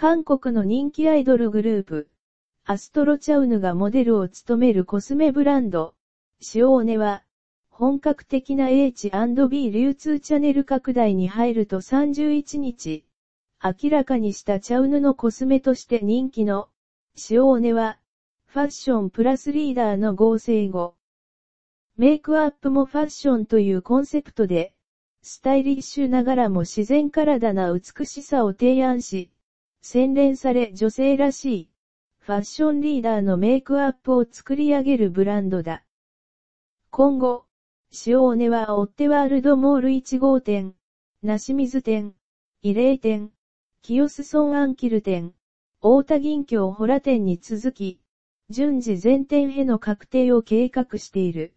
韓国の人気アイドルグループ、アストロチャウヌがモデルを務めるコスメブランド、シオーネは、本格的な H&B 流通チャンネル拡大に入ると31日、明らかにしたチャウヌのコスメとして人気の、シオーネは、ファッションプラスリーダーの合成後、メイクアップもファッションというコンセプトで、スタイリッシュながらも自然体な美しさを提案し、洗練され女性らしい、ファッションリーダーのメイクアップを作り上げるブランドだ。今後、シオーネはオッテワールドモール1号店、ナシミズ店、イレイ店、キヨスソンアンキル店、大田銀橋ホラ店に続き、順次全店への確定を計画している。